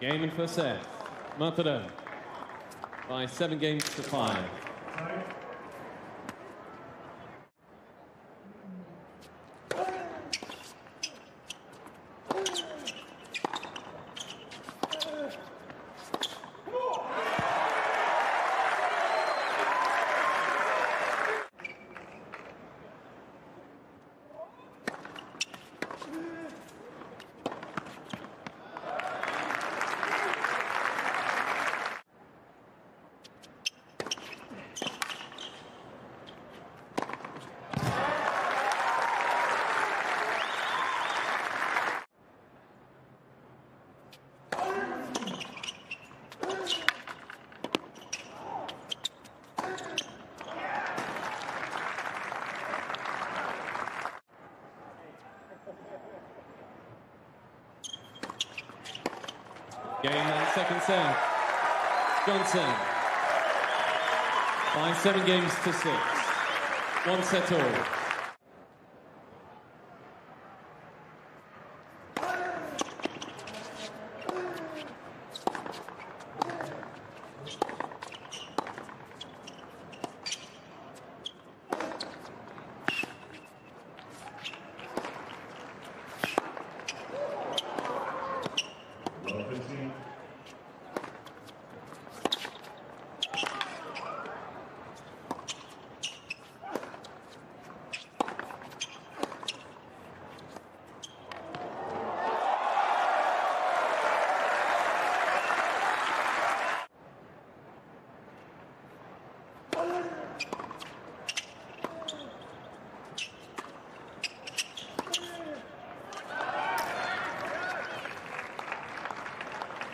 Game and first set. Marterer by seven games to five. Game and second set. Johnson. By seven games to six. One set all.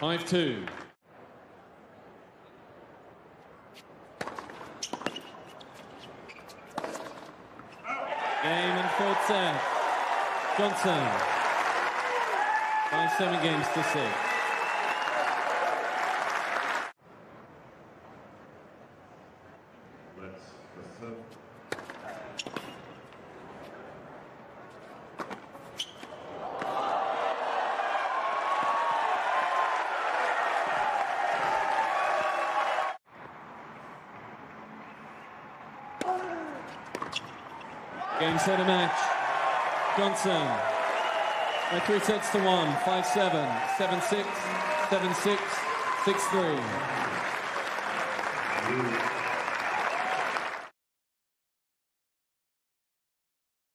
5 2. Game and fourth serve. Johnson. Five seven games to six. Let's, let's Game set a match. Johnson. By three sets to one. Five seven. Seven six. Seven six. Six three.